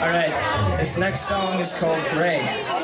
All right, this next song is called Gray.